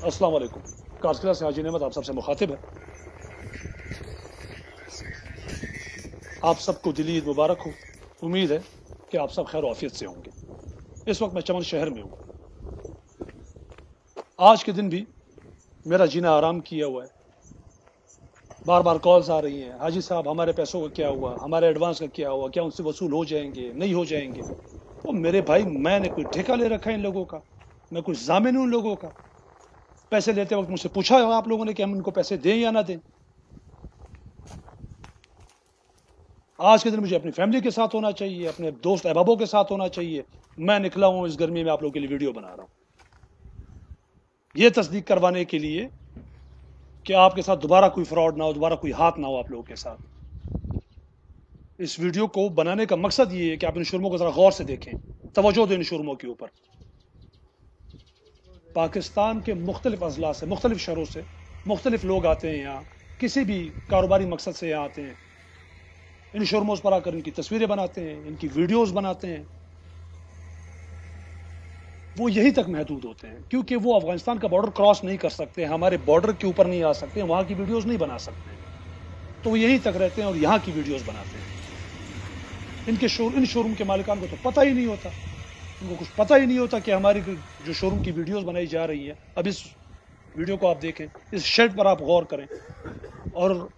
अस्सलाम वालेकुम कारसला से हाजी अहमद आप सबसे मुखातिब है आप सबको दिली ईद मुबारक हो उम्मीद है कि आप सब खैर वाफियत से होंगे इस वक्त मैं चमन शहर में हूँ आज के दिन भी मेरा जीना आराम किया हुआ है बार बार कॉल्स आ रही हैं हाजी साहब हमारे पैसों का क्या हुआ हमारे एडवांस का क्या हुआ क्या उनसे वसूल हो जाएँगे नहीं हो जाएँगे वो मेरे भाई मैंने कोई ठेका ले रखा है इन लोगों का मैं कुछ जामिन हूँ उन लोगों का पैसे लेते वक्त मुझसे पूछा आप लोगों ने कि हम इनको पैसे दें या ना दें? आज के दिन मुझे अपनी फैमिली के साथ होना चाहिए, अपने दोस्त अहबाबों के साथ होना चाहिए। मैं निकला हूँ इस गर्मी में आप लोगों के लिए वीडियो बना रहा हूँ। यह तस्दीक करवाने के लिए कि आपके साथ दोबारा कोई फ्रॉड ना हो, दोबारा कोई हाथ ना हो आप लोगों के साथ। इस वीडियो को बनाने का मकसद ये है कि आप इन शुरमों को ज़रा गौर से देखें। तवज्जो दें इन शुरमों के ऊपर। पाकिस्तान के मुख्तलिफ़ अजला से मुख्तलिफ़ शहरों से, मुख्तलिफ़ लोग आते हैं यहाँ, किसी भी कारोबारी मकसद से यहाँ आते हैं। इन शोरमोज पर आकर इनकी तस्वीरें बनाते हैं, इनकी वीडियोज़ बनाते हैं। वो यही तक महदूद होते हैं, क्योंकि वो अफ़गानिस्तान का बॉर्डर क्रॉस नहीं कर सकते, हमारे बॉर्डर के ऊपर नहीं आ सकते, वहाँ की वीडियोज़ नहीं बना सकते। तो वो यहीं तक रहते हैं और यहाँ की वीडियोज़ बनाते हैं। इनके शोर, इन शोरूम के मालिकान को तो पता ही नहीं होता। उनको कुछ पता ही नहीं होता कि हमारी जो शोरूम की वीडियोस बनाई जा रही है। अब इस वीडियो को आप देखें, इस शेड पर आप गौर करें और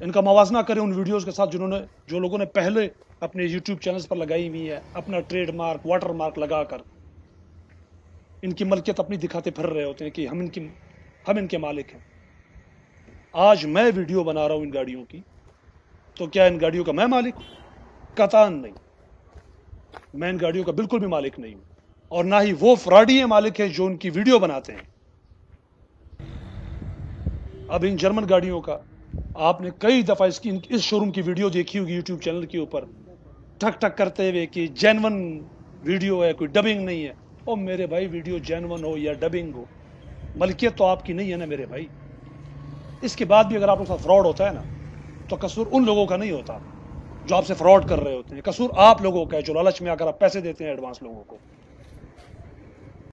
इनका मवाजना करें उन वीडियोस के साथ जिन्होंने, जो लोगों ने पहले अपने यूट्यूब चैनल्स पर लगाई हुई है, अपना ट्रेडमार्क वाटर मार्क लगाकर। इनकी मलकियत अपनी दिखाते फिर रहे होते हैं कि हम इनकी, हम इनके मालिक हैं। आज मैं वीडियो बना रहा हूँ इन गाड़ियों की तो क्या इन गाड़ियों का मैं मालिक कतान नहीं। मैं इन गाड़ियों का बिल्कुल भी मालिक नहीं हूँ। और ना ही वो फ्रॉडी मालिक हैं जो उनकी वीडियो बनाते हैं। अब इन जर्मन गाड़ियों का आपने कई दफ़ा इसकी, इस शोरूम की वीडियो देखी होगी यूट्यूब चैनल के ऊपर। ठक ठक करते हुए कि जैनवन वीडियो है, कोई डबिंग नहीं है। और मेरे भाई, वीडियो जैनवन हो या डबिंग हो, मलकियत तो आपकी नहीं है ना मेरे भाई। इसके बाद भी अगर आपके साथ फ्रॉड होता है ना तो कसूर उन लोगों का नहीं होता। जो से फ्रॉड कर रहे होते हैं। कसूर आप लोगों का है, जो लालच में आकर आप पैसे देते हैं एडवांस लोगों को।